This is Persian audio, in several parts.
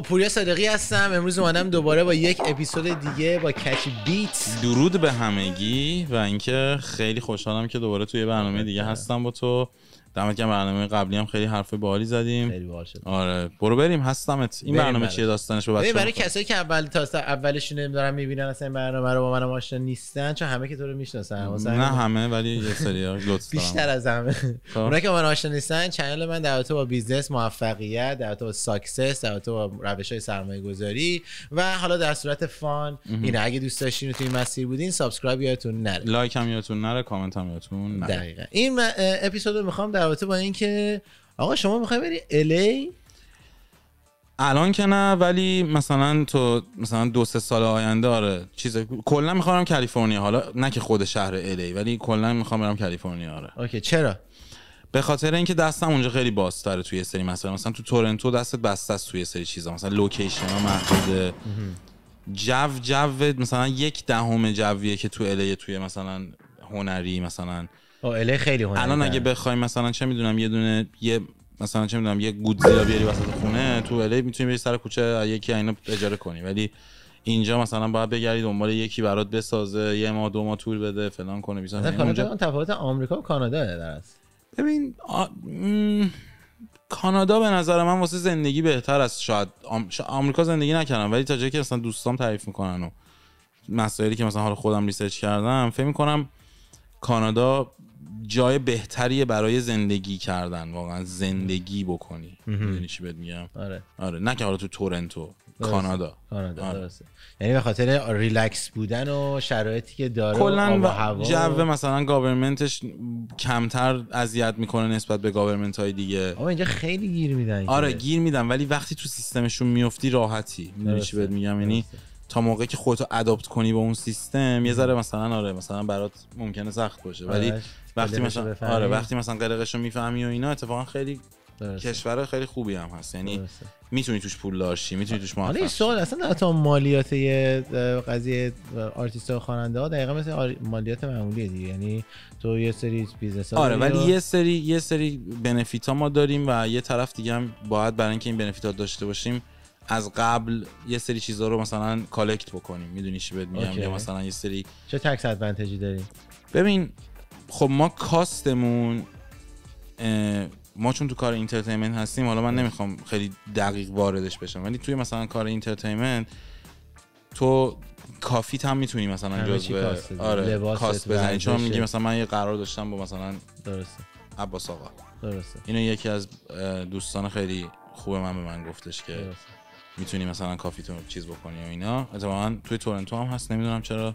آقا پوریا صادقی هستم. امروز اومدم دوباره با یک اپیزود دیگه با Catchy Beats درود به همگی و اینکه خیلی خوشحالم که دوباره توی برنامه دیگه هستم با تو. دمت گرم برنامه قبلی هم خیلی حرف باحالی زدیم. خیلی باحال شد. آره برو بریم هستمت. این بریم برنامه. چیه داستانش به بچه‌ها؟ برای کسایی که اول بار اولشونه دارن می‌بینن اصلا این برنامه رو با منم آشنا نیستن چون همه که تو رو می‌شناسن. نه همه ولی یه سری لطف بیشتر از همه. خب. اونا که من آشنا نیستن channel من در با business موفقیت در با success در رابطه با روش های سرمایه گذاری و حالا در صورت fun. اینه اگه دوست داشتین و توی این مسیر بودین subscribe یادتون نره. like هم یادتون نره کامنت هم یادتون نره. دقیقا. این م- اه، اپیزود رو می‌خوام در رابطه با اینکه آقا شما می‌خوای بری LA الان که نه ولی مثلا تو مثلا دو سه سال آینده آره. چیز کلا می‌خوام کالیفرنیا. حالا نه که خود شهر LA ولی کلا می‌خوام برم کالیفرنیا آره. OK چرا؟ به خاطر اینکه دستم اونجا خیلی بازتره تو یه سری مثلا مثلا تو تورنتو دستت بسته است تو یه سری چیزا. مثلا location ها محدوده. جو جو مثلا یک دهم جویه که تو الی توی مثلا هنری مثلا او الی خیلی هنری الان اگه بخوایم مثلا چه می‌دونم یه دونه یه مثلا چه می‌دونم یه گودزیلا بیاری وسط خونه تو الی می‌تونی بری سر کوچه یکی اینا اجاره کنی. ولی اینجا مثلا باید بگردی دنبال یکی برات بسازه یه ماه دو ماه طول بده فلان کنه بیزن مثلا کانادا اون تفاوت آمریکا و کانادا در ببین آ... م، کانادا به نظر من واسه زندگی بهتر است. شاید آم... شا- آمریکا زندگی نکردم ولی تا جایی که مثلا دوستام تعریف می‌کنن و مسائلی که مثلا حالا خودم research کردم فکر می‌کنم کانادا جای بهتریه برای زندگی کردن. واقعا زندگی بکنی. می‌دونی چی بهت میگم؟ آره. آره. نه که حالا تو تورنتو کانادا. کانادا آره. درسته. یعنی به خاطر ریلکس بودن و شرایطی که داره کلا هوا جو مثلا government ش کمتر اذیت می‌کنه نسبت به government های دیگه. آقا اینجا خیلی گیر میدن. آره گیر میدن ولی وقتی تو سیستمشون میفتی راحتی. می‌دونی چی بهت میگم؟ یعنی. تا موقعی که خودتو adapt کنی با اون سیستم یه ذره مثلا آره مثلا برات ممکنه سخت باشه. ولی آرش، وقتی مثلا بفهمی. آره وقتی مثلا قلقشو می‌فهمی و اینا اتفاقا خیلی کشور خیلی خوبی هم هست. یعنی. می‌تونی توش پول داشتی می‌تونی توش حالا موفق سوال اصلا تا مالیات قضیه آرتیست و خواننده ها دقیقا مثل آر- مالیات معمولیه دیگه. یعنی تو یه سری business آره ولی یه سری یه سری benefit ها ما داریم و یه طرف دیگه هم باید برای اینکه این benefit ها داشته باشیم از قبل یه سری چیزها رو مثلا collect بکنیم. می‌دونی چی بهت میگم. یا مثلا یه سری چه tax advantage ی داریم ببین خب ما cost مون ما چون تو کار entertainment هستیم حالا من نمی‌خوام خیلی دقیق واردش بشم ولی توی مثلا کار entertainment تو coffee ت هم می‌تونی مثلا جزء. آره cost بزنی. چون. میگی مثلا من یه قرار داشتم با مثلا درسته. عباس آقا. درسته. اینو یکی از دوستان خیلی خوب من به من گفتش که درسته. می‌تونی مثلا کافی تو چیز بکنی و اینا. اتفاقا توی تورنتو هم هست نمی‌دونم چرا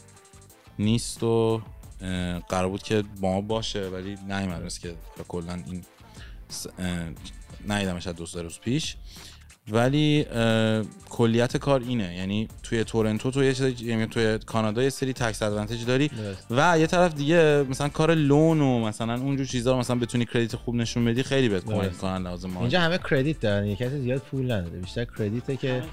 نیست و قرار بود که با ما باشه ولی نیومد. که کلا این س- اه، ندیدمش از دو روز پیش. ولی کلیت کار اینه یعنی توی تورنتو تو یه چیز یعنی توی کانادا یه سری تکس ادوانتج داری. و یه طرف دیگه مثلا کار لون و مثلا اونجور چیزا رو مثلا بتونی کردیت خوب نشون بدی خیلی بهت کمک. می‌کنن لازم ما اینجا همه کردیت دارن یه کسی زیاد پول نداره بیشتر کردیته که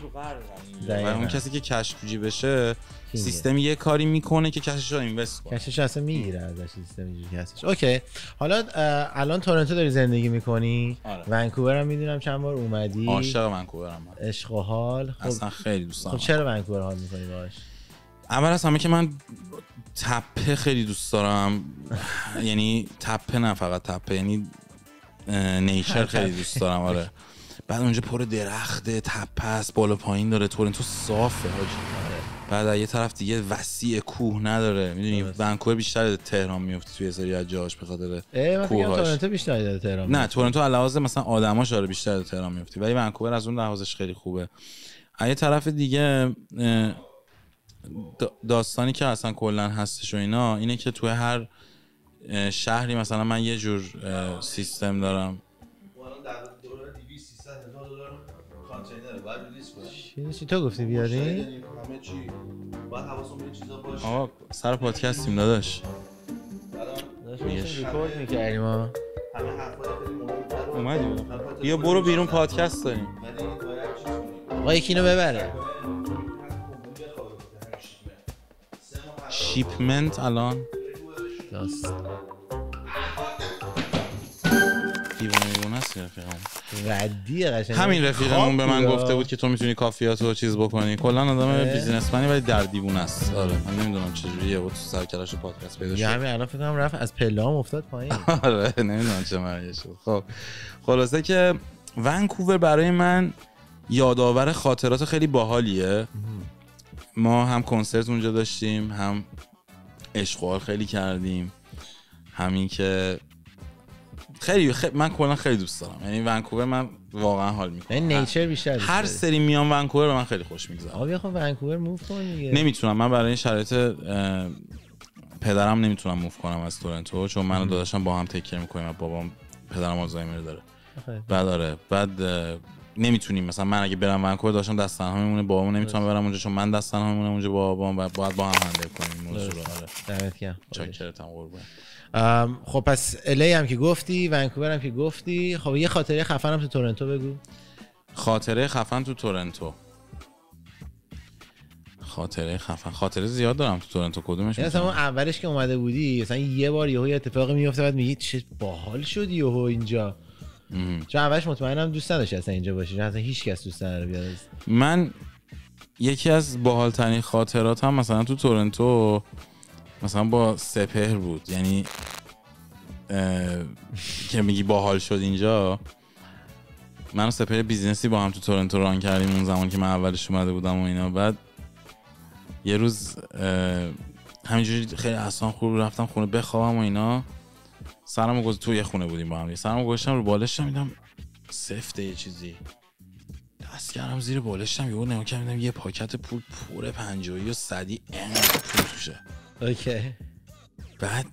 و. اون کسی که کش تو جیبشه کینگه. سیستم یه کاری می‌کنه که کشش رو اینوست کنه. کشش اصلا می‌گیره ازش سیستم اینجوری هستش اوکی. حالا الان تورنتو داری زندگی می‌کنی؟ آره. ونکوور هم می‌دونم چند بار اومدی؟ عاشق ونکوورم عشق و حال. خب اصلا خیلی دوست خب دارم. چرا ونکوور حال می‌کنی باش اول از همه که من تپه خیلی دوست دارم. یعنی تپه نه فقط تپه یعنی نیچر خیلی دوست دارم آره. بعد اونجا پر درخته تپه است بالا پایین داره. تورنتو صافه حاجی. بعد از یه طرف دیگه وسیع کوه نداره. می‌دونی. ونکوور بیشتر تهران میفته توی سری از جاهاش به خاطر کوه‌هاش. تورنتو بیشتر داره تهران نه تورنتو علاوه مثلا آدماش آره بیشتر به تهران میفتی ولی ونکوور از اون لحاظش خیلی خوبه. از یه طرف دیگه داستانی که اصلا کلا هستش و اینا اینه که توی هر شهری مثلا من یه جور سیستم دارم. چی؟ چی تو گفتی بیاری؟ همه چی. باید حواسمون به چیزا باشه. آقا سر پادکستیم داداش. ریکورد می‌کردیم ما همه خیلی اومدی بیا برو بیرون پادکست داریم. آقا یکی اینو ببره. شیپمنت الان. راست دیوونه است این رفیقمون. ردی قشنگ. همین رفیقمون به من گفته بود که تو می‌تونی کافیاتو چیز بکنی. کلا آدم. بیزینسمنی ولی در دیوونه است. آره. من نمی‌دونم چجوریه بود تو سر کلاش پادکست پیدا شد. همین الان فکر کنم رفت از پله هم افتاد پایین. آره. نمی‌دونم چه مرگه شد خب. خلاصه که ونکوور برای من یادآور خاطرات خیلی باحالیه. ما هم کنسرت اونجا داشتیم هم اشغال خیلی کردیم. همین که خیلی خ- من کلا خیلی دوست دارم. یعنی ونکوور من واقعا حال می‌کنم یعنی نیچر بیشتر دوست هر. سری میام ونکوور به من خیلی خوش میگذره. آقا بیا خب ونکوور موو کن دیگه. نمی‌تونم. من برای این شرایط پدرم نمی‌تونم موف کنم از تورنتو چون من و داداشم با هم تکر می‌کنیم و بابام پدرم آلزایمر داره. بعد آره. بعد نمی‌تونیم. مثلا من اگه برم ونکوور داشتم دست تنها میمونه بابام نمی‌تونم برم اونجا چون من دست تنها میمونم اونجا با بابام و باید با هم هندل کنیم. موضوع رو. آره. دمت گرم. چاکرتم قربون خب پس الی هم که گفتی ونکوور هم که گفتی. خب یه خاطره خفن هم تو تورنتو بگو. خاطره خفن تو تورنتو. خاطره خفن. خاطره زیاد دارم تو تورنتو. کدومش یعنی مثلا اون می‌تونم؟ اولش که اومده بودی مثلا یه بار یهو یه اتفاقی میفته بعد میگی چه باحال شد یهو اینجا. چون اولش مطمئنم دوست نداشتی اصلا اینجا باشی چون اصلا هیچ کس دوست نداره بیاد. من یکی از باحالترین خاطرات هم مثلا تو تورنتو مثلا با سپهر بود. یعنی که میگی باحال شد اینجا من و سپهر business ی با هم تو تورنتو run کردیم اون زمان که من اولش اومده بودم و اینا. بعد یه روز همینجوری خیلی اصلا خوب رفتم خونه بخوابم و اینا. سرمو گذاشت تو یه خونه بودیم با هم سرمو گذاشتم رو بالشم دیدم سفته یه چیزی. دست کردم زیر بالشتم یهو نگاه کردم یه پاکت پول پر پنجاهی و صدی انقدر پول توشه. اوکی. بعد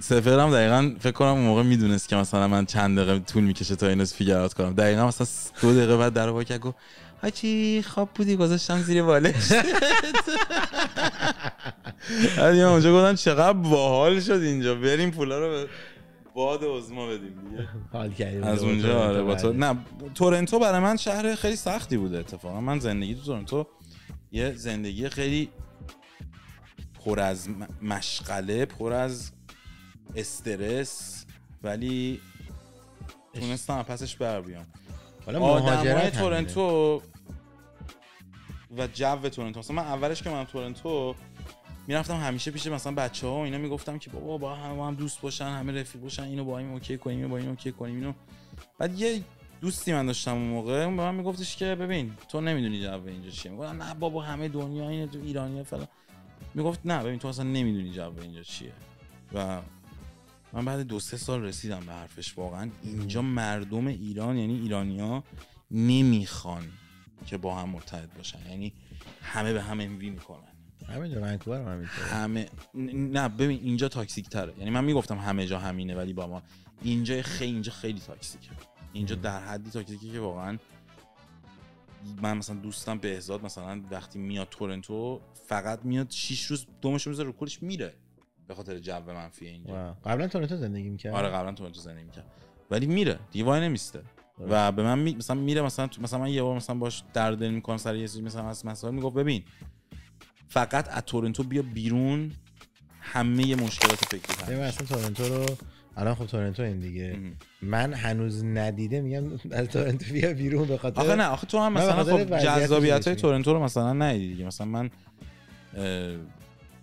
سفرم دقیقا فکر کنم اون موقع می‌دونست که مثلا من چند دقیقه طول می‌کشه تا اینو فیگرات کنم. دقیقا مثلا دو دقیقه بعد در کرد گفت حاجی خواب بودی گذاشتم زیر بالش بعد یه اونجا گفتم چقدر باحال شد اینجا بریم پولا رو به باد عظما بدیم دیگه. حال کردی از اونجا آره با تو. نه تورنتو برای من شهر خیلی سختی بوده اتفاقا. من زندگی تو تورنتو یه زندگی خیلی پر از مشغله پر از استرس ولی تونستم پسش بر بیام. حالا مهاجرت. تورنتو و جو تورنتو. مثلا من اولش که من تورنتو می‌رفتم همیشه پیش مثلا بچه ها و اینا می‌گفتم که بابا با هم, با هم دوست باشن همه رفیق باشن اینو با این OK کنیم اینو با این OK کنیم اینو. بعد یه دوستی من داشتم اون موقع اون به من میگفتش که ببین تو نمی‌دونی جو اینجا چیه. می‌گفتم نه بابا همه دنیا اینه تو ایرانی فلان. می‌گفت نه ببین تو اصلا نمی‌دونی جو اینجا چیه. و من بعد دو سه سال رسیدم به حرفش. واقعا اینجا مردم ایران یعنی ایرانیا نمی‌خوان که با هم مرتبط باشن. یعنی همه به هم انوی می‌کنن. همینجا ونکوور هم همه نه ببین اینجا تاکسیک تره. یعنی من می‌گفتم همه جا همینه ولی با ما اینجا خیلی اینجا خیلی تاکسیکه. اینجا در حدی تاکسیکه که واقعا من مثلا دوستم بهزاد مثلا وقتی میاد تورنتو فقط میاد 6 روز دومش می‌ذاره رو کولش میره. به خاطر جو منفی اینجا. قبلا تورنتو زندگی می‌کرد؟ آره قبلا تورنتو زندگی می‌کرد. ولی میره. دیگه وای نمیسته و به من می... مثلا میره مثلا مثلا من یه بار مثلا باش در دل می‌کنم سر یه چیزی مثلا از مسائل می‌گفت ببین. فقط از تورنتو بیا بیرون همه مشکلات فکری من میشه. اصلا تورنتو رو الان خب تورنتو این دیگه. من هنوز ندیده میگم از تورنتو بیا بیرون به خاطر آخه نه آخه تو هم مثلا خب جذابیت های. تورنتو رو مثلا ندیدی دیگه مثلا من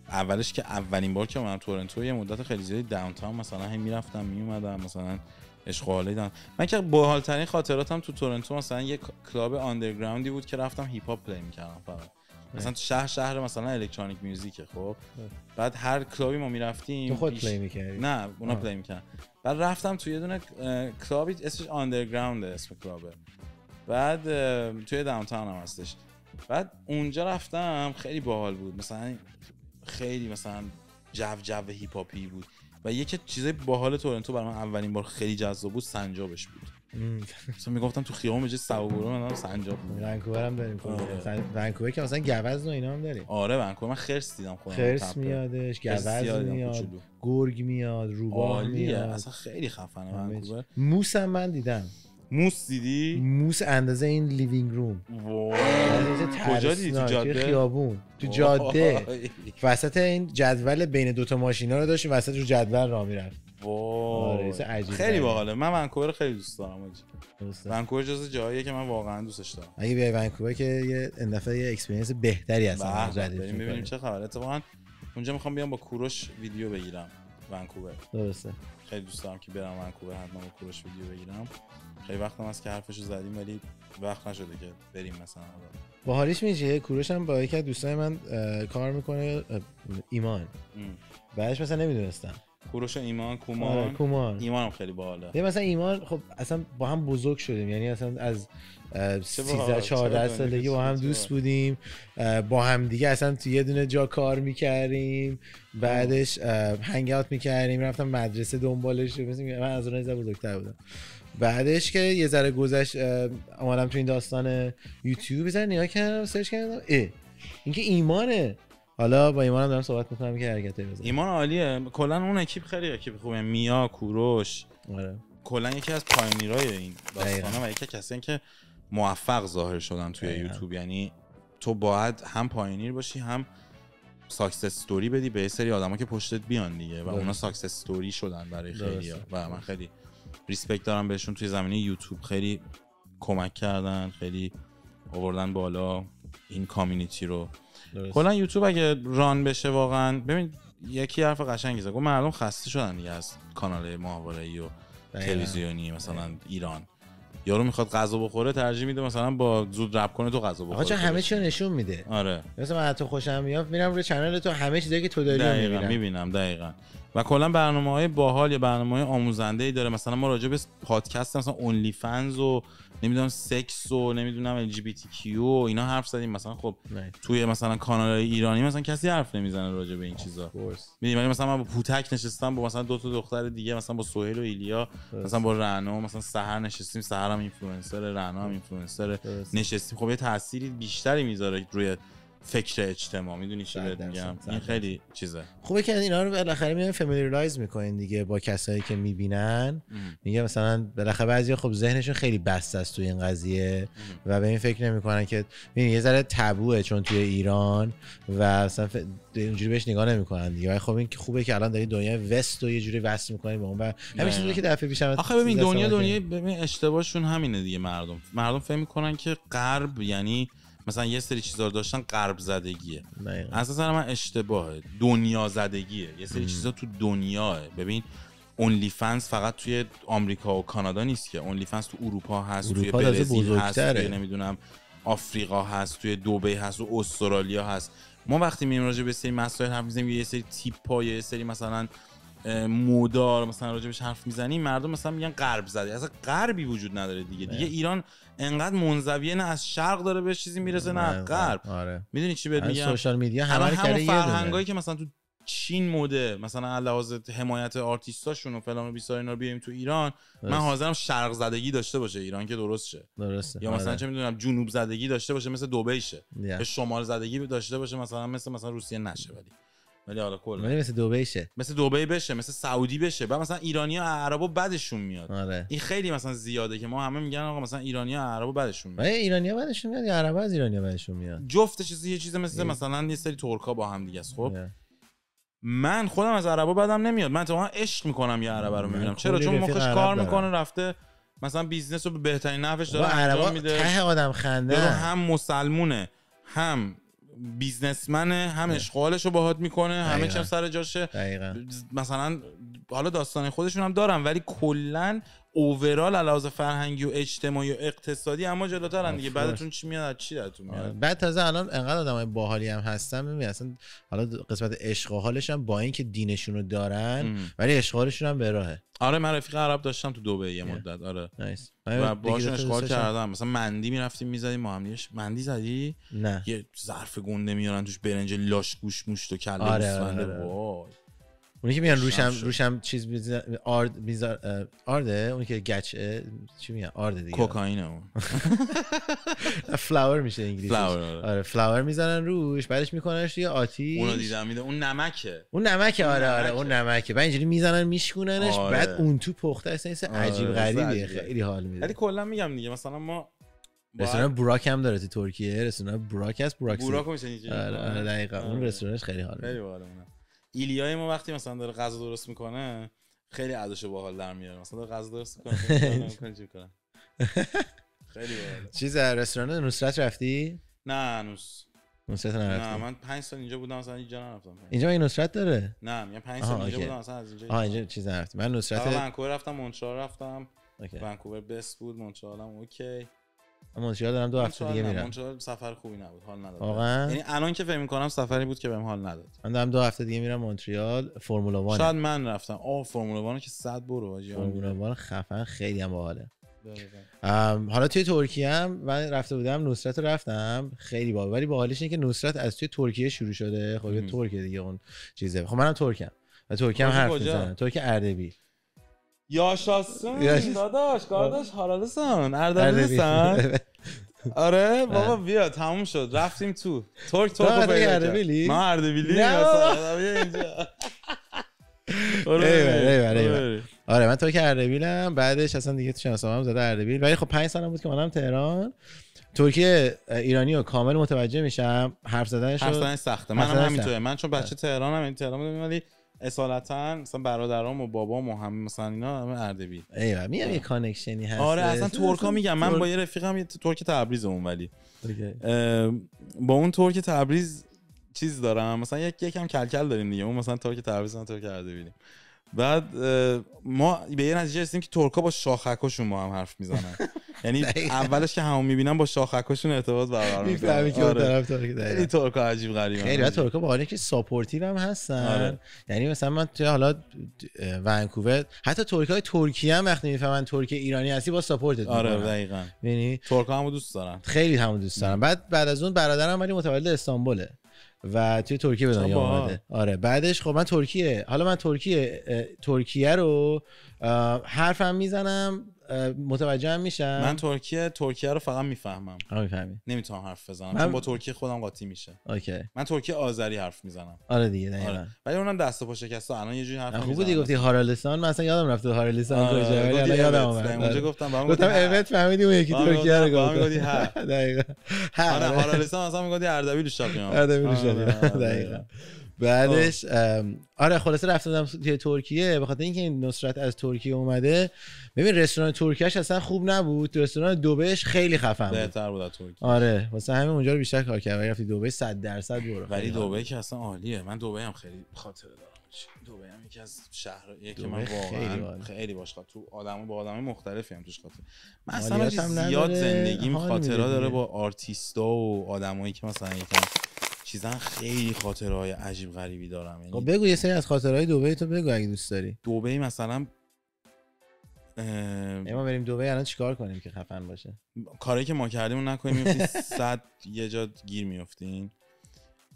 اولش که اولین بار که من تورنتو یه مدت خیلی زیادی downtown مثلا هی می‌رفتم میومدم مثلا عشق و حال دادم من که باحال ترین خاطراتم تو تورنتو مثلا یه club underground ی بود که رفتم hip hop play می‌کردم فقط مثلا تو شهر شهر مثلا electronic music ه خب؟ بعد هر club ی ما می‌رفتیم تو خود play می‌کردی. نه اونا آه. play می‌کنن بعد رفتم توی یه دونه club ی اسمش Underground اسم club ه بعد توی downtown هم هستش. بعد اونجا رفتم خیلی باحال بود. مثلا خیلی مثلا جو جو hip hop ی بود. و یکی چیزای باحال تورنتو برای من اولین بار خیلی جذاب بود سنجابش بود. مثلا می‌گفتم تو خیابون به جای سگ و گربه من سنجاب ونکوور هم داریم کلی. آره. ونکوور که مثلا goose و اینا هم داریم. آره ونکوور من خرس دیدم خودم خرس. میادش گوز میاد. گرگ میاد روباه عالیه. میاد. اصلا خیلی خفنه ونکوور. moose هم من دیدم. moose دیدی؟ moose اندازه این living room. کجا دیدی؟ تو جاده؟ خیابون. تو جاده. وسط این جدول بین دوتا ماشینا رو داشتیم وسط رو جدول راه می‌رفت. خیلی. باحاله. من ونکوور خیلی دوست دارم. ونکوور جز جاییه که من واقعا دوستش دارم. اگه بیای ونکوور که یه این دفعه یه experience بهتری جدید بریم ببینیم. چه خبره. اتفاقا اونجا می‌خوام بیام با کوروش ویدیو بگیرم. ونکوور. درسته. خیلی دوست دارم که برم ونکوور حتما با کوروش ویدیو بگیرم. خیلی وقتم هست که حرفشو زدیم ولی وقت نشده که بریم مثلا. حالا. باحالیش میشه کوروش هم با یکی از دوستای من کار می‌کنه ایمان. بعدش مثلا نمی‌دونستم. کوروش و ایمان آره کومان. کومان ایمانم خیلی باحاله. یه مثلا ایمان خب اصلا با هم بزرگ شدیم. یعنی اصلا از اه، 13 باحال، 14 چرا سالگی با هم؟ دوست بودیم. با هم دیگه اصلا تو یه دونه جا کار می‌کردیم. بعدش هنگ اوت می‌کردیم. رفتم مدرسه دنبالش من از اون بزرگتر بودم. بعدش که یه ذره گذشت اومدم تو این داستان یوتیوب. ذره نگاه کردم سرچ کردم. اه اینکه ایمانه. حالا با ایمانم دارم صحبت می‌کنم که حرکت بزنم ایمان عالیه کلا اون اکیپ خیلی اکیپ خوبه میا کوروش آره کلا یکی از pioneer ای این دقیقاً. داستانه و یکی کسایی که موفق ظاهر شدن توی دقیقاً. یوتیوب یعنی تو باید هم pioneer باشی هم success story بدی به یه سری آدما که پشتت بیان دیگه و. اونا success story شدن برای خیلی. و من خیلی respect دارم بهشون توی زمینه یوتیوب خیلی کمک کردن خیلی آوردن بالا این کامیونیتی رو. کلا یوتیوب اگه ران بشه واقعا ببین یکی حرف قشنگی زد. گفت مردم خسته شدن دیگه از کانال ماهواره‌ای و. تلویزیونی مثلا ایران. یارو می‌خواد غذا بخوره ترجیح میده مثلا با زود رپ کنه تو غذا بخوره. آقا همه چی نشون میده. آره. مثلا من حتی خوشم میاد میرم روی چنل تو همه چیزایی که تو داری دقیقا می‌بینم. می‌بینم دقیقا. و کلا برنامه های باحال یا برنامه های آموزنده ای داره. مثلا ما راجع به پادکست مثلا اونلی فنز و نمی‌دونم سکس و نمی‌دونم ال جی بی تی کیو و اینا حرف زدیم. مثلا خب توی مثلا کانال ایرانی مثلا کسی حرف نمی‌زنه راجع به این چیزا. می‌دونی مثلا من با پوتک نشستم با مثلا دو تا دختر دیگه مثلا با سهیل و ایلیا مثلا با رنا مثلا سحر نشستیم سحر هم اینفلوئنسر رنا هم اینفلوئنسر نشستیم. خب یه تأثیری بیشتری می‌ذاره روی فکر اجتماع. می‌دونی چی بهت میگم؟ این خیلی چیزه. خوبه که اینا رو بالاخره میان familiarize می‌کنین دیگه با کسایی که می‌بینن. میگه مثلا بالاخره بعضی خب ذهنشون خیلی بسته است توی این قضیه و به این فکر نمی‌کنن که ببین یه ذره تبوه چون توی ایران و اصلا ف... اونجوری بهش نگاه نمی‌کنن دیگه. خب این که خوبه که الان داری دنیای وست رو یه جوری وصل می‌کنی به اون و همین چیزی که دفعه پیشم آخه ببین دنیا دنیا ببین اشتباهشون همینه دیگه مردم. مردم فکر می‌کنن که غرب یعنی مثلا یه سری چیزا رو داشتن غرب زدگیه. نظر من اشتباهه. دنیا زدگیه. یه سری چیزا تو دنیاه. ببین اونلی فنز فقط توی آمریکا و کانادا نیست که. اونلی فنز تو اروپا هست توی برزیل هست. توی نمی‌دونم آفریقا هست توی دبی هست و استرالیا هست. ما وقتی میایم راجع به سری مسائل حرف می‌زنیم یه سری تیپ ها یه سری مثلا مودار مثلا راجبش حرف می‌زنیم مردم مثلا میگن غرب زده. اصلا غربی وجود نداره دیگه. دیگه ایران انقدر منزویه نه از شرق داره به چیزی می‌رسه نه غرب. آره. می‌دونی چی بهت میگم؟ سوشال میدیا همه همون کرده یه. فرهنگایی که مثلا تو چین مده مثلا علاوه حمایت آرتیستاشون و فلان و بیسار اینا رو بیاریم تو ایران من درست. حاضرم شرق زدگی داشته باشه. ایران که درست شه. درسته. یا مثلا آره. چه می‌دونم جنوب زدگی داشته باشه مثل دبی شه Yeah. یا شمال زدگی داشته باشه مثلا مثل مثلا روسیه نشه ولی. ولی حالا کلا. ولی مثل دبی شه مثل دبی بشه مثل سعودی بشه. بعد مثلا ایرانی ها عربا بدشون میاد. آره. این خیلی مثلا زیاده که ما همه میگن آقا مثلا ایرانی ها عربا بدشون میاد. ولی ایرانی‌ها بعدشون میاد یا عربا از ایرانی‌ها بعدشون میاد؟ جفت چیزی یه چیز مثل یه- مثلا یه سری ترکا با هم دیگه است خب. من خودم از عربا بدم نمیاد. من اتفاقا عشق می‌کنم یه عربه رو می‌بینم. چرا؟ چون مخش کار. می‌کنه رفته مثلا بیزنس رو به بهترین نحوش داره انجام عربا میده. ته آدم خنده هم مسلمونه هم بیزنسمنه هم اشغالش رو باهات می‌کنه همه. چیم سر جاشه. دقیقا. مثلا حالا داستان خودشون هم دارن ولی کلا اوورال علاوه فرهنگی و اجتماعی و اقتصادی اما جلوترن دیگه. بعدتون چی میاد چی درتون آره. میاد بعد تازه الان انقدر آدمای باحالی هم هستن ببین اصلا حالا قسمت عشق و حالش هم با اینکه دینشون رو دارن ام. ولی عشقالشون هم به راهه آره من رفیق عرب داشتم تو دبی یه. مدت آره نایس و باهاشون اشغال کردم مثلا مندی می‌رفتیم می‌زدیم ما. مندی زدی نه یه ظرف گنده میارن توش برنج لاش گوش موشت و کله آره، آره،. آره. وای. اونی که میگن روشم. روشم چیز میزن آرد میزار آرده؟ اونی که گچه چی میگن؟ آرده دیگه. کوکائینه اون. flour میشه انگلیسی flour آره. flour می‌زنن روش بعدش میکننش توی آتیش. اونو دیدم میده اون نمکه. اون نمکه آره آره. اون نمکه. بعد اینجوری می‌زنن میشکوننش آره. بعد اون تو پخته است آره، عجیب غریبیه عجیبه. خیلی حال ولی میده کلا میگم دیگه مثلا ما رستوران براک هم داره تو ترکیه رستوران براک هست براک بوراکو میشه اینجوری. آره آره دقیقاً. اون. رستورانش خیلی حال خیلی ایلیای ما وقتی مثلا داره غذا درست می‌کنه خیلی عداشو باحال در میاره. مثلا غذا درست کنه چی کنه خیلی باحال چیز رستوران نصرت رفتی؟ نه هنوز نصرت نه نرفتی. من پنج سال اینجا بودم اصلا اینجا نرفتم. اینجا این نصرت داره؟ نه میگم پنج آها، سال اینجا. بودم اصلا از اینجا آها اینجا چیز نرفتی من نصرت ونکوور رفتم مونترال رفتم. ونکوور بست بود مونترال هم اوکی. من مونترال دارم دو هفته مونترال دیگه میرم. مونترال سفر خوبی نبود. حال نداد واقعا؟ یعنی الان که فکر می‌کنم سفری بود که بهم حال نداد. من دارم دو هفته دیگه میرم مونتریال. فرمولا وان. شاید من رفتم. آه فرمول وانو که صد برو حاجی فرمولا وان خفن خیلی هم باحاله. حالا توی ترکیه هم من رفته بودم نصرت رو رفتم. خیلی باحال. ولی باحالش اینه که نصرت از توی ترکیه شروع شده. خب یه. ترکیه دیگه اون چیزه. خب منم ترکم. و ترکیه هم حرف؟ می‌زنم ترک اردبیل. یاشاسون یاش- داداش کارداش حالالسان اردبیل. اردبیلستان آره بابا بیا تموم شد. رفتیم تو. ترک تو ترک اردبیلی؟ ما اردبیلی اینجا. آره من ترک اردبیلم. بعدش اصلا دیگه تو شناسنامه‌ام زده اردبیل. ولی خب پنج سالم بود که منم تهران. ترکیه ایرانی رو کامل متوجه میشم. حرف زدنش حرف رو زدن سخته. منم همینطوره. من چون بچه تهرانم این تهران بودم ولی اصالتا مثلا برادرام و بابام و هم مثلا اینا همه اردبیل ایول میگم یه connection ی هست آره اصلا ترکا میگم من با یه رفیقم یه ترک تبریز اون ولی با اون ترک تبریز چیز دارم مثلا یک یکم کلکل داریم دیگه اون مثلا ترک تبریز من ترک اردبیلی بعد ما به یه نتیجه رسیدیم که ترکا با شاخکاشون با هم حرف می‌زنن. یعنی. اولش که همون می‌بینن با شاخکاشون ارتباط برقرار می‌کنن که آره. طرف داره. ترکا عجیب غریبه. خیلی ترکا با که supportive هم هستن. آره. یعنی مثلا من توی حالا ونکوور حتی ترک های ترکیه هم وقتی می‌فهمن ترک ایرانی هستی با support ت آره دقیقاً. یعنی ترکا همو دوست دارن. خیلی همون دوست دارم بعد بعد از اون برادرم ولی متولد استانبوله و توی ترکیه به دنیا. آمده آره. بعدش خب من ترکیه. حالا من ترکیه ترکیه رو حرفم می‌زنم متوجه هم میشم؟ من ترکیه ترکیه رو فقط می‌فهمم. آره می‌فهمی نمی‌تونم حرف بزنم من- چون با ترکیه خودم قاطی میشه. اوکی. من ترکیه آذری حرف می‌زنم. آره دیگه دقیقاً. آره. ولی اونم دست و پا شکسته الان یه جوری حرف خوب بودی گفتی هارالستان من اصلا یادم رفته هارالستان آره، کجا ولی الان یادم. اومد. اونجا آره. گفتم برام گفتم. اوت فهمیدی اون یکی آره، ترکیه رو گفتم، گفت گفتی ها. دقیقاً. آره آره. هارالستان مثلا می‌گفتی اردبیل شاقی ها اردبیل آره، شدیم آره، دقیقاً. بعدش آره خلاصه رفته بودم توی ترکیه به خاطر اینکه این نصرت از ترکیه اومده. ببین رستوران ترکیش اصلا خوب نبود. رستوران دوبهش خیلی خفن بود. بهتر بود از ترکیه. آره واسه همین اونجا رو بیشتر کار کرد ولی رفتی دبی 100 درصد برو. ولی دبی که اصلا عالیه. من دبی هم خیلی خاطره دارم. دبی هم یکی از شهرهاییه که من واقعا. خیلی باش خاطر. تو آدم با آدم مختلفی هم توش خاطر من اصلا زیاد زندگیم خاطره داره. با آرتیستا و آدمایی که مثلا یکم چیزا خیلی خاطره های عجیب غریبی دارم. خب یعنی بگو یه سری از خاطرهای دبی تو بگو اگه دوست داری. دبی مثلا اه، ما بریم دبی الان چیکار کنیم که خفن باشه؟ کاری که ما کردیم نکنیم میفتی صد یه جا گیر میفتین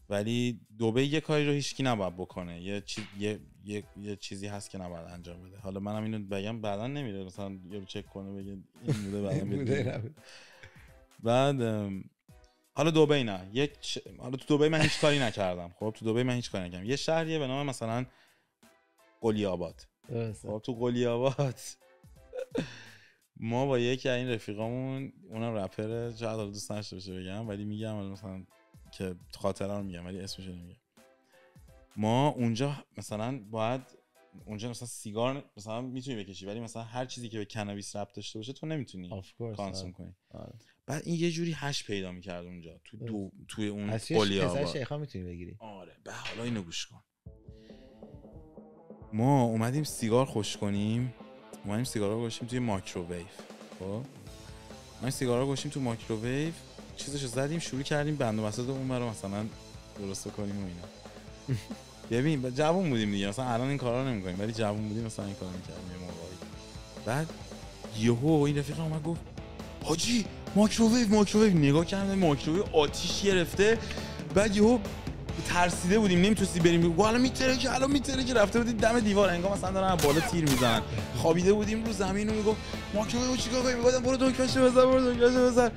ولی دوبه یه کاری رو هیچکی نباید بکنه. یه, چیز یه،, یه،, یه چیزی هست که نباید انجام بده. حالا منم اینو بگم بعدا نمیره. مثلا یه چک کنه بگه این بوده بعدا. بعد حالا دوبه نه. یک ش- حالا تو دوبه من هیچ کاری نکردم. خب تو دوبه من هیچ کاری نکردم. یه شهریه به نام مثلا قلی آباد. خب تو قلی آباد ما با یکی از این رفیقامون اونم رپره شاید حالا دوست نداشته باشه بگم ولی میگم مثلا که خاطره رو میگم ولی اسمش نمیگم. ما اونجا مثلا باید اونجا مثلا سیگار مثلا می‌تونی بکشی ولی مثلا هر چیزی که به کنابیس ربط داشته باشه تو نمی‌تونی کانسوم آره. کنی. آره. بعد این یه جوری هش پیدا می‌کرد اونجا تو دو توی اون آباد شیخا می‌تونی بگیری. آره به حالا اینو گوش کن. ما اومدیم سیگار خوش کنیم. اومدیم سیگار رو گوشیم توی مایکروویو. خب؟ ما سیگار رو گوشیم تو مایکروویو. چیزشو زدیم شروع کردیم بند و بساط اون رو مثلا درست کنیم و اینا. ببین جوون بودیم دیگه. مثلا الان این کارا نمی‌کنیم ولی جوون بودیم مثلا این کارو می‌کردیم یه موقعی. بعد یهو این رفیق اومد گفت حاجی مایکروویو مایکروویو. نگاه کردم مایکروویو آتیش گرفته. بعد یهو ترسیده بودیم نمی‌تونستی بریم. الان می‌ترکه الان می‌ترکه رفته بودیم دم دیوار. انگار مثلا دارن بالا تیر می‌زنن. خوابیده بودیم رو زمین و می‌گفت مایکروویو چیکار کنیم؟ می‌گفتم برو دکمه‌شو بزن برو دکمه‌شو بزن.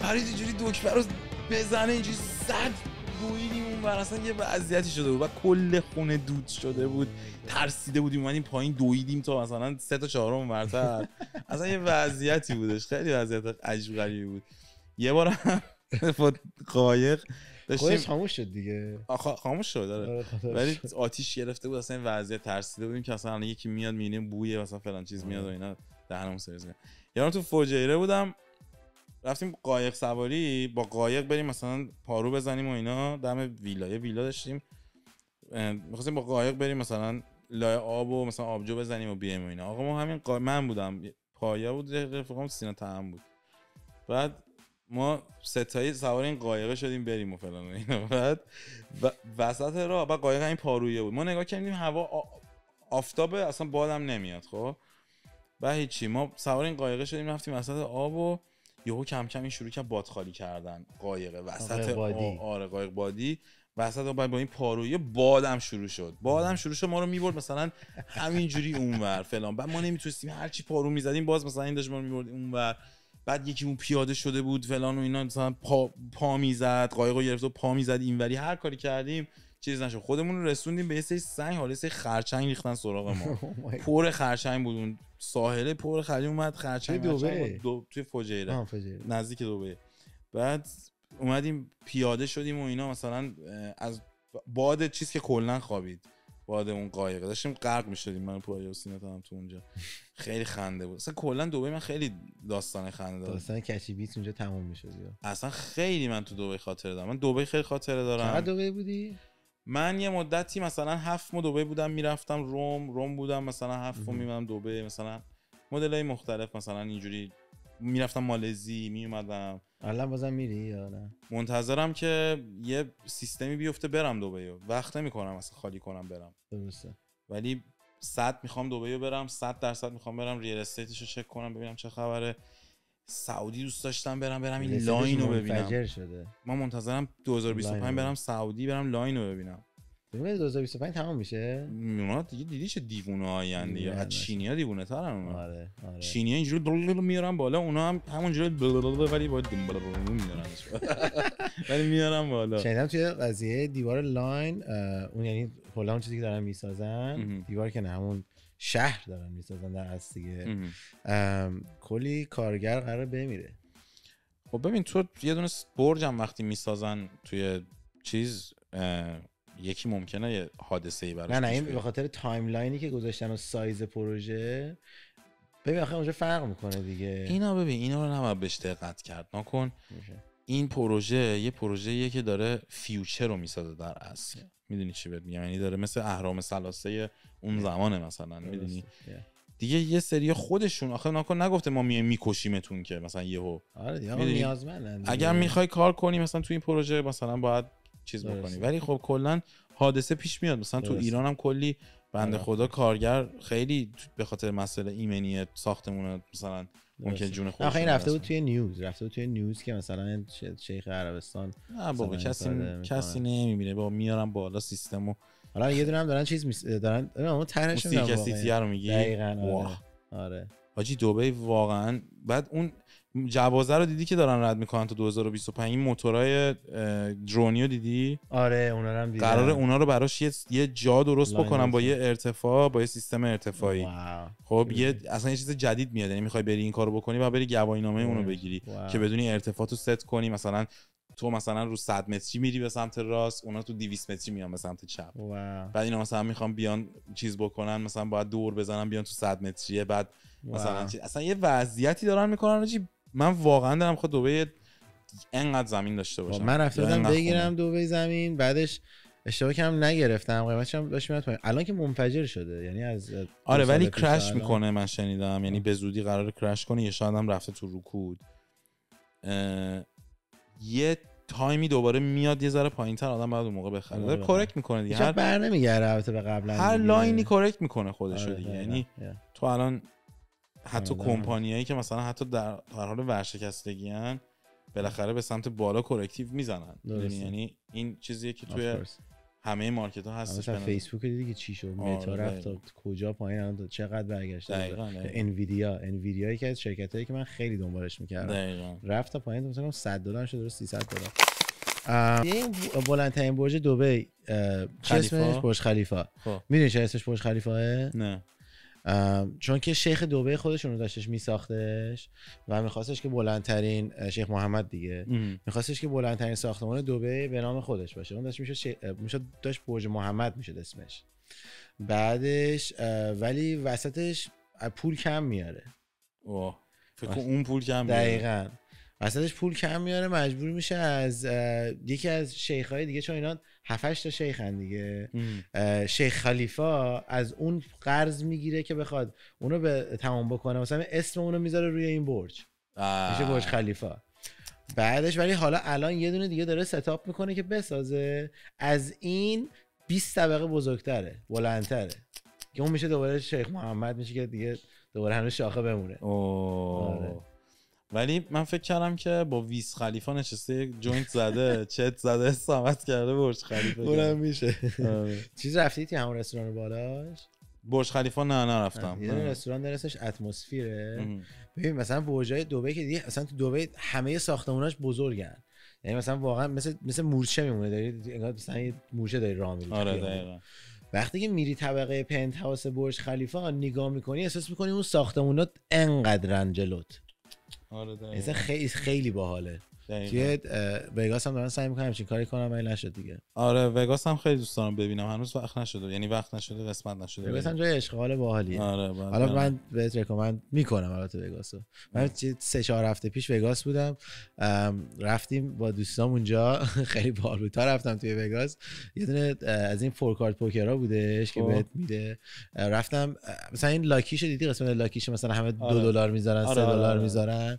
پرید اینجوری دکمه رو بزنه اینجوری صد دویدیم اون بر اصلا یه وضعیتی شده بود و کل خونه دود شده بود. ترسیده بودیم اومدیم پایین دویدیم تا مثلا سه تا چهارم برتر اصلا یه وضعیتی بودش. خیلی وضعیت عجیب غریبی بود. یه بار با قایق داشتیم خاموش شد دیگه. آخ- خاموش شد آره. آره، ولی. آتیش گرفته بود اصلا این وضعیت ترسیده بودیم که اصلا یکی میاد می‌بینیم بوی مثلا فلان چیز میاد و اینا. دهنمون سرویس یارو تو فوجیره بودم. رفتیم قایق سواری با قایق بریم مثلا پارو بزنیم و اینا. دم ویلا یه ویلا داشتیم. می‌خواستیم با قایق بریم مثلا لای آب و مثلا آبجو بزنیم و بیایم و اینا. آقا ما همین قا... من بودم پایا بود رفیقم سینا تهم بود. بعد ما ستایی سوار این قایقه شدیم بریم و فلان و اینا. بعد و... وسط راه بعد قایق این پارویه بود. ما نگاه کردیم هوا آ... آفتابه اصلا بادم نمیاد خب؟ بعد هیچی ما سوار این قایقه شدیم رفتیم وسط آب و یهو کم کم این شروع کرد باد خالی کردن. قایقه وسط قایق بادی. آره قایق بادی. وسط با این پارویه بادم شروع شد. بادم شروع شد ما رو می‌برد مثلا همینجوری اونور فلان. بعد ما نمی‌تونستیم هر چی پارو می‌زدیم باز مثلا این داشت ما رو می‌برد اونور. بعد یکی اون پیاده شده بود فلان و اینا مثلا پا, پا می‌زد قایق رو گرفت و پا می‌زد اینوری. هر کاری کردیم چیز نشد. خودمون رو رسوندیم به یه سری سنگ حالا سری خرچنگ ریختن سراغ ما. Oh. پر خرچنگ بود اون. ساحله پر خرچنگ اومد خرچنگ دو... توی فجیره. نزدیک دبی بعد اومدیم پیاده شدیم و اینا. مثلا از باد چیز که کلا خوابید. باد اون قایقه داشتیم غرق می‌شدیم. من پویا و سینات هم تو اونجا. خیلی خنده بود. اصلا کلا دبی من خیلی داستان خنده دارم. داستان کچی بیت اونجا تموم می‌شد اصلا خیلی من تو دبی خاطره دارم. من دبی خیلی خاطره چقدر دارم دبی بودی؟ من یه مدتی مثلا هفت ماه دبی بودم می‌رفتم روم روم بودم مثلا هفت ماه میمدم دبی مثلا مدل های مختلف مثلا اینجوری می‌رفتم مالزی میومدم الان بازم میری یا نه؟ منتظرم که یه سیستمی بیفته برم دبی رو. وقت نمی‌کنم اصلا خالی کنم برم. درسته. ولی صد می‌خوام دبی رو برم صد درصد می‌خوام برم ریل استیتش رو چک کنم ببینم چه خبره. سعودی دوست داشتم برم برم این line رو ببینم. شده. من منتظرم 2025 line رو. برم سعودی برم line رو ببینم. ببین 2025 تمام میشه؟ اونا دیگه دیدی چه دیوونه هایی دیگه. از هستن. چینی ها دیوونه ترن اونا. آره آره. چینی ها اینجوری بلبل میارن بالا اونا هم همونجوری بلبل ولی باید میارن ولی میارن بالا. شنیدم توی قضیه دیوار line اون یعنی کلا اون چیزی که دارن می‌سازن. دیوار که نه همون شهر دارن می‌سازن در اصل دیگه. کلی کارگر قرار بمیره. خب ببین تو یه دونه برج هم وقتی می‌سازن توی چیز یکی ممکنه یه حادثه ای براش نه نه این. به خاطر timeline ی که گذاشتن و سایز پروژه. ببین آخه اونجا فرق می‌کنه دیگه. اینا ببین اینا رو نباید بهش دقت کرد نکن میشه. این پروژه یه پروژه که داره future رو می‌سازه در اصل می‌دونی چی بهت میگم یعنی داره مثل اهرام ثلاثه اون زمانه مثلا می‌دونی. Yeah. دیگه یه سری خودشون آخه نکن نگفته ما میایم میکشیمتون که مثلا یهو آره دیگه؟ نیازمندن. اگر می‌خوای کار کنی مثلا تو این پروژه مثلا باید چیز. بکنی ولی خب کلا حادثه پیش میاد مثلا تو. ایران هم کلی بنده آره. خدا کارگر خیلی به خاطر مسئله ایمنی ساختمون مثلا ممکن. جون نه، خودشون آخه این رفته بود. توی نیوز رفته بود توی نیوز که مثلا شیخ عربستان نه بابا کسی. کسی نمی‌بینه بابا میارن بالا سیستم و حالا یه دونه هم دارن چیز میس... دارن اون طرحش رو میگی دقیقاً آره. آره حاجی دبی واقعا بعد اون جوازه رو دیدی که دارن رد می‌کنن تا 2025 این موتورهای اه، درونی رو دیدی؟ آره اونا رو هم دیدم. قرار اونا رو براش یه, یه جا درست بکنن با یه ارتفاع با یه سیستم ارتفاعی. واو. خب یه اصلا یه چیز جدید میاد. یعنی می‌خوای بری این کارو بکنی و بری گواهی نامه اونو. بگیری واو. که بدونی ارتفاع تو ست کنی. مثلا تو مثلا رو 100 متری میری به سمت راست اونا تو 200 متری میان به سمت چپ. واو. بعد اینا مثلا می‌خوام بیان چیز بکنن مثلا باید دور بزنن بیان تو 100 متریه. بعد مثلا اصلا یه وضعیتی دارن می‌کنن من واقعا دارم خود دبی انقدر زمین داشته باشم من رفته بودم بگیرم. دبی زمین بعدش اشتباه کردم نگرفتم قیمتش هم داشت میاد الان که منفجر شده یعنی از آره ولی کرش می‌کنه من شنیدم یعنی به زودی قرار کرش کنه یا شاید هم رفته تو رکود اه، یه تایمی دوباره میاد یه ذره پایینتر آدم بعد اون موقع بخره آره، داره. correct می‌کنه دیگه هر, بر نمیگرده البته به قبلا هر. لاینی correct می‌کنه خودش آره، دیگه. یعنی. تو الان حتی آره. کمپانیایی که مثلا حتی در حال ورشکستگی هن بالاخره به سمت بالا corrective می‌زنن. می‌دونی؟ یعنی این چیزیه که توی. همه مارکت ها هستش مثلا نظر- فیسبوک دیدی که چی شد آره، متا رفت تا. کجا پایین الان چقدر دقیقاً. انویدیا انویدیا یکی از شرکت هایی که من خیلی دنبالش می‌کردم دقیقاً رفت تا پایین مثلا 100 دلار شد درست 300 دلار این بلندترین برج دبی خلیفه؟ اسمش برج خلیفه خب می‌دونی چه اسمش برج خلیفه نه چون که شیخ دوبه خودشون رو داشتش میساختش و میخواستش که بلندترین شیخ محمد دیگه. میخواستش که بلندترین ساختمان دوبه به نام خودش باشه اون داشت می‌شد شی... داشت برج محمد می‌شد اسمش بعدش ولی وسطش پول کم میاره اوه. فکر اون پول کم بیاره. دقیقا وسطش پول کم میاره مجبور میشه از یکی از شیخهای دیگه چون اینا 7 تا شیخن دیگه. شیخ خلیفا از اون قرض می‌گیره که بخواد اونو به تمام بکنه. مثلا اسم اونو می‌ذاره روی این برج. میشه برج خلیفا بعدش ولی حالا الان یه دونه دیگه داره ستاپ می‌کنه که بسازه. از این 20 طبقه بزرگتره بلندتره. که اون میشه دوباره شیخ محمد میشه که دیگه دوباره هنوز شاخه بمونه. آره. ولی من فکر کردم که با ویس خلیفا نشسته جوینت زده چت زده استامت کرده برج خلیفا اونم میشه. آره. چیز رفتید که همون رستوران بالاش؟ برج خلیفا نه نرفتم. یه دونه نه. رستوران داره اسمش اتمسفیره. ببین مثلا برجای دبی که دیگه اصلا تو دبی همه ساختموناش بزرگن. یعنی مثلا واقعا مثل مثل مورچه میمونه. داری انگار مثلا یه مورچه داری راه میری آره. دقیقا. وقتی که میری طبقه پنت هاوس برج خلیفه نگاه می‌کنی احساس می‌کنی اون ساختمونات انقدر جلوت. آره مثلا خیلی خیلی باحاله. توی وگاس هم دارن سعی می‌کنم همچین کاری کنم ولی نشد دیگه. آره وگاس هم خیلی دوست دارم ببینم. هنوز وقت نشده. یعنی وقت نشده قسمت نشده. وگاس هم جای اشغال باحالیه. آره حالا. من بهت رکامند می‌کنم البته وگاسو. من چه- سه چهار هفته پیش وگاس بودم. رفتیم با دوستام اونجا. خیلی باحال بود تا رفتم توی وگاس. یه دونه از این فور کارت پوکرها بودش که خب. بهت میده. رفتم مثلا این لاکیشو دیدی؟ قسمت لاکیش مثلا همه دو آره. دلار می‌ذارن سه آره، آره، دلار. می‌ذارن.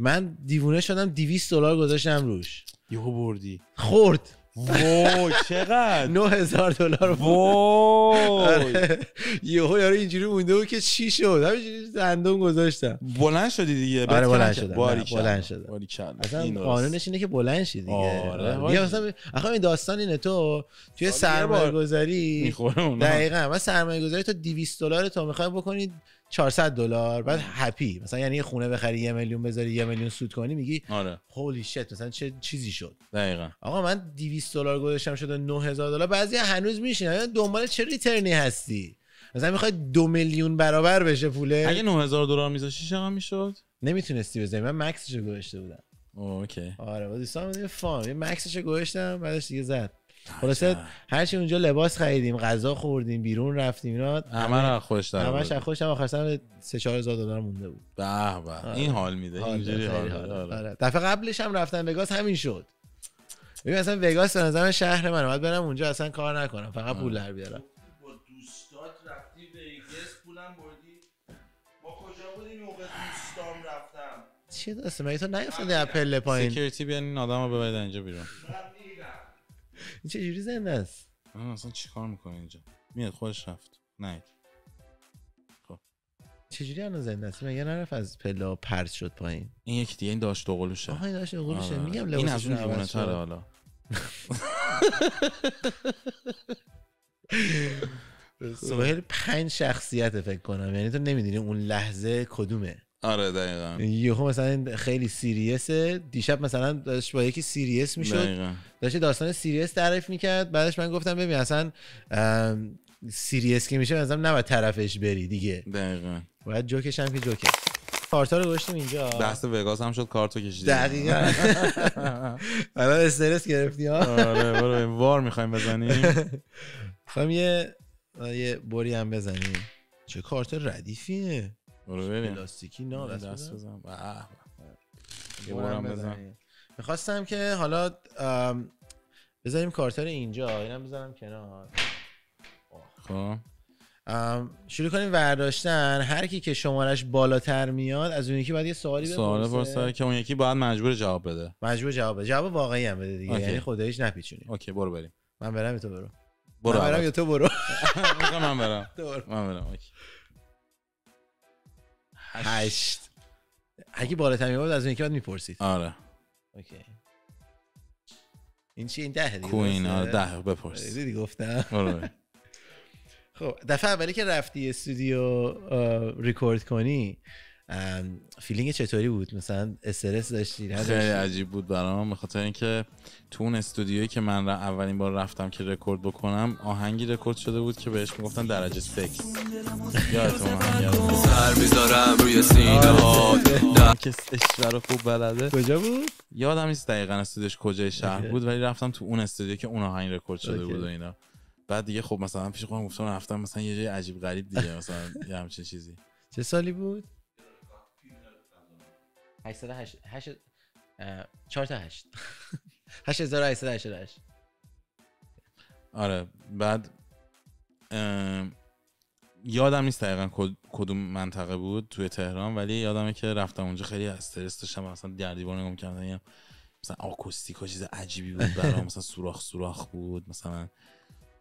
من دیوونه شدم 200 دلار گذاشتم روش یهو بردی خورد وای چقدر 9000 دلار. وای آره. یهو یارو اینجوری مونده بود که چی شد همینجوری دندون گذاشتم بلند شدی دیگه آره، بلند شدم. کلا. بلند شدم. کلا. اصلا. قانونش اینه که بلند شی دیگه آره، آره. مثلا آخه این داستان اینه تو توی سال یه بار سرمایه گذاری می‌خوره اونا دقیقا من سرمایه گذاری تو 200 دلار تو می‌خوای بکنی 400 دلار بعد هپی مثلا یعنی یه خونه بخری یه میلیون بذاری یه میلیون سود کنی میگی آره. هولی شت مثلا چه چیزی شد؟ دقیقا. آقا من 200 دلار گذاشتم شده 9000 دلار. بعضی هنوز میشینن. دنبال چه ریترنی هستی؟ مثلا می‌خوای دو میلیون برابر بشه پوله؟ اگه 9000 دلار میذاشی چقدر می‌شد؟ نمی‌تونستی بزنی من مکسش رو گذاشته بودم. اوکی. آره با دوستان فان. یه مکسش رو گذاشتم بعدش دیگه زد. خلاصه هرچی اونجا لباس خریدیم غذا خوردیم بیرون رفتیم اینا همه رو از خودش در همش خوشم آخر سر 3 4000 دلار مونده بود. به به. این حال میده اینجوری حال. آره. آره. دفعه قبلش هم رفتم وگاس همین شد. ببین اصلا وگاس به نظر شهر من باید برم اونجا اصلا کار نکنم. فقط پول در بیارم. با دوستات رفتی پولم بردی؟ ما کجا بودیم موقع دوستام رفتم؟ چی دسته مگه تو نیفتادی از پله پایین؟ سکیوریتی بیان این آدم رو ببرید اینجا بیرون. این چه جوری زنده است؟ من اصلا چیکار می‌کنه اینجا؟ میاد خودش رفت. نه. چه جوری الان زنده است؟ مگه نرفت از پله ها پرت شد پایین؟ این یکی دیگه این داشت دوقلوشه. آها این داشت قولشه آره. میگم این از اون دیوونه تره. حالا. سوهل پنج شخصیت فکر کنم. یعنی تو نمی‌دونی اون لحظه کدومه. آره دقیقا. یهو مثلا خیلی serious ه دیشب مثلا داشت با یکی serious می‌شد. داشت داستان serious تعریف می‌کرد. بعدش من گفتم ببین اصلا serious که میشه مثلا نباید طرفش بری دیگه. دقیقا. باید جوکش هم که جوکه. کارتا رو گذاشتیم اینجا. بحث وگاس هم شد کارتو کشیدی دقیقا. الان استرس گرفتی ها؟ آره برو. وار می‌خوایم بزنیم. خواهم یه یه بری هم بزنیم. چه کارت ردیفیه. برو بریم پلاستیکی نه دست دست بزن. یه بارم بزن. می‌خواستم که حالا بذاریم کارتا رو اینجا. اینم بذارم کنار. خب. ام، شروع کنیم برداشتن هر کی که شمارش بالاتر میاد از اون یکی باید یه سوالی سوال بپرسه. پرسه که اون یکی باید مجبور جواب بده. مجبور جواب بده. جواب واقعی هم بده دیگه. okay. یعنی خداییش نپیچونی. okay برو بریم. من برم یا تو برو. برو من برم. یا تو برو. من برم. تو برو. من برم. okay. هشت. اگه بالاتر میاد از اون یکی باید می‌پرسید. آره. okay. این چی؟ این ده دیگه queen؟ آره ده بپرس. دیدی گفتم. بریم. خب دفعه اولی که رفتی استودیو ریکورد کنی feeling چطوری بود؟ مثلا استرس داشتی؟ خیلی عجیب بود برام به خاطر اینکه تو اون استودیویی که من ر- اولین بار رفتم که رکورد بکنم آهنگی رکورد شده بود که بهش می‌گفتن درجه سکس؟ سر می‌ذارم روی سینه ها اون که اشور رو خوب بلده. کجا بود؟ یادم نیست دقیقا استودیوش کجای شهر. بود ولی رفتم تو اون استودیو که اون آهنگ رکورد شده. بود و اینا. بعد دیگه خب مثلا پیش خودم گفتم رفتم مثلا یه جای عجیب غریب دیگه مثلا یه همچین چیزی. چه سالی بود؟ 808 4 تا 8 8888 آره بعد یادم نیست دقیقا کد- کدوم منطقه بود توی تهران ولی یادمه که رفتم اونجا خیلی استرس داشتم مثلا در دیوار نگاه می‌کردم مثلا آکوستیک چیز عجیبی بود برام مثلا سوراخ سوراخ بود مثلا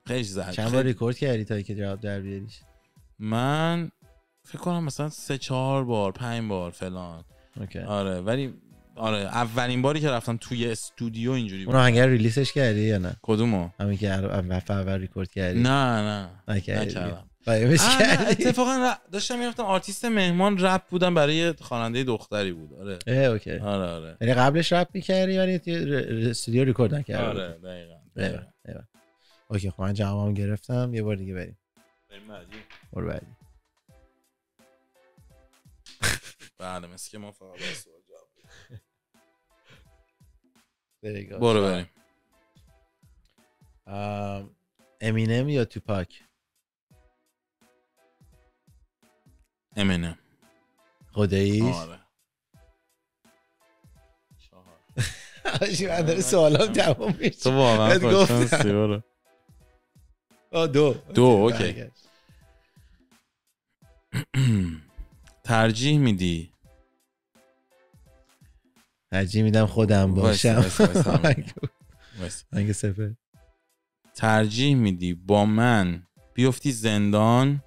خیلی چیز عجیب. چند بار ریکورد کردی تا که جواب در بیاریش؟ من فکر کنم مثلا سه چهار بار پنج بار فلان. okay. آره ولی آره اولین باری که رفتم توی استودیو اینجوری اون بود. آهنگ رو release ش کردی یا نه؟ کدومو؟ همین که اول اول ریکورد کردی. نه نه. نکردم. اتفاقا ر- داشتم می‌رفتم آرتیست مهمان رپ بودم برای خواننده دختری بود. آره. اه، okay. آره آره. یعنی قبلش رپ می‌کردی ولی توی ر- استودیو ریکورد نکردی. آره دقیقاً. دقیقاً. اوکی خب من جوابم گرفتم. یه بار دیگه بریم. بریم بعدی. برو بعدی. بله مثل که ما فقط جواب. برو بریم. ام، امینم یا توپاک امینم خداییش آره. چهار. آجی من داره سوالام جواب تو میشه واقعا بهت گفتم. خوششانسی برو. آه، دو. دو، اوکی. ترجیح میدی؟ ترجیح میدم خودم باشم. آهنگ سفر ترجیح میدی با من بیفتی زندان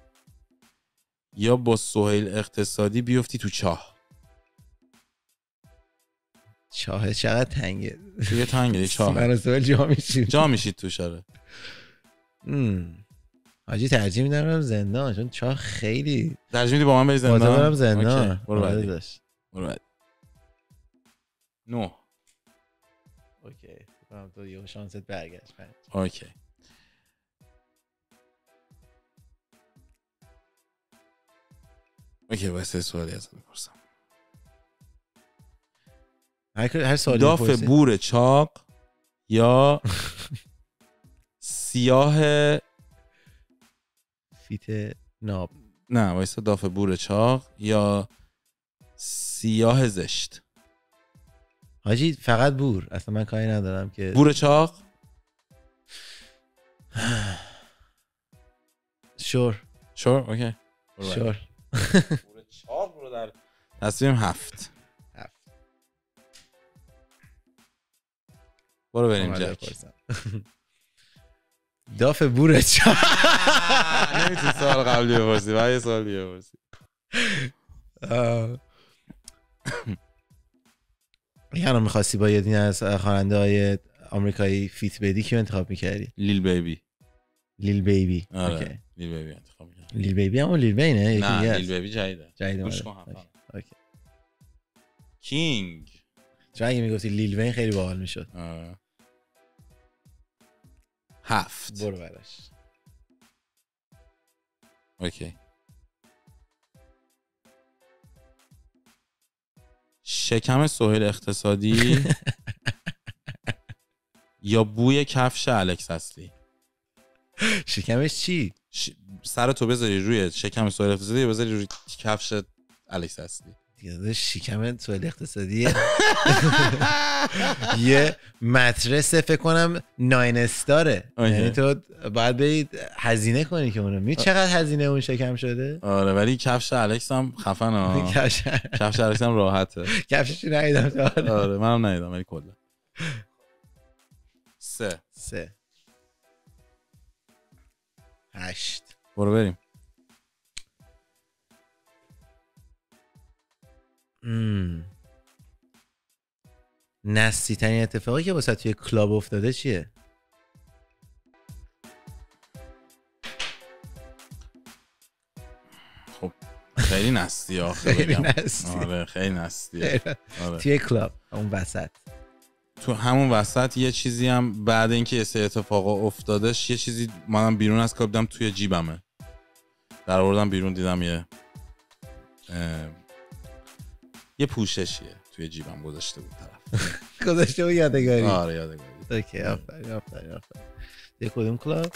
یا با سهیل اقتصادی بیفتی تو چاه؟ چاه چقدر تنگه؟ توی تنگه چاه. من سوال جا میشیم جا میشید توش آره. حاجی ترجیح میدم برم زندان چون چاه خیلی ترجیح میدی با من بری زندان؟ برم زندان. اوکی، برو آره بعدی. برو بعدی. نو. اوکی. فکرم تو یه شانست برگشت. پنج. اوکی. okay واسه سوالی ازت می‌پرسم. هر هر سوالی داف. بور چاق یا سیاه fit ناب. نه وایسا داف بور چاق یا سیاه زشت. حاجی فقط بور. اصلا من کاری ندارم که بور چاق؟ شور. شور؟ اوکی. شور. بور چاق رو در تصمیم هفت. هفت. برو بریم اومده جک. داف بور چا نمی‌تونی سوال قبلی بپرسی باید یه سوال دیگه بپرسی یعنی می‌خواستی با یه از خواننده های آمریکایی فیت بدی که انتخاب می‌کردی لیل بیبی لیل بیبی آره. لیل بیبی انتخاب می‌کردم. لیل بیبی هم اون لیل بینه نه. لیل بیبی جدیده جدید گوش. کن. اوکی. کینگ چون اگه می‌گفتی لیل وین خیلی باحال می‌شد آره. هفت. برو براش. اوکی. شکم سهیل اقتصادی یا بوی کفش الکس اصلی؟ شکمش چی؟ ش... سر تو بذاری روی شکم سهیل اقتصادی یا بذاری روی کفش الکس اصلی؟ شکم سوال اقتصادی. یه مترس فکر کنم ناین استاره. یعنی تو باید برید هزینه کنی که اونو. می چقدر هزینه اون شکم شده؟ آره ولی کفش الکس هم خفن ها کفش الکس هم راحته. کفشش ندیدم تا. آره منم ندیدم ولی کلا. سه. سه. هشت. برو بریم. نستی ترین اتفاقی که واسه توی کلاب افتاده چیه خیلی نستی آخه خیلی بگم. نستی. آره خیلی نستیه آره. توی club اون وسط تو همون وسط یه چیزی هم بعد اینکه یه سری اتفاقا افتادش یه چیزی منم بیرون از club دیدم توی جیبمه در آوردم بیرون دیدم یه یه پوششیه توی جیبم گذاشته بود طرف. گذاشته و یادگاری. آره یادگاری. Okay آفرین آفرین آفرین. کدوم club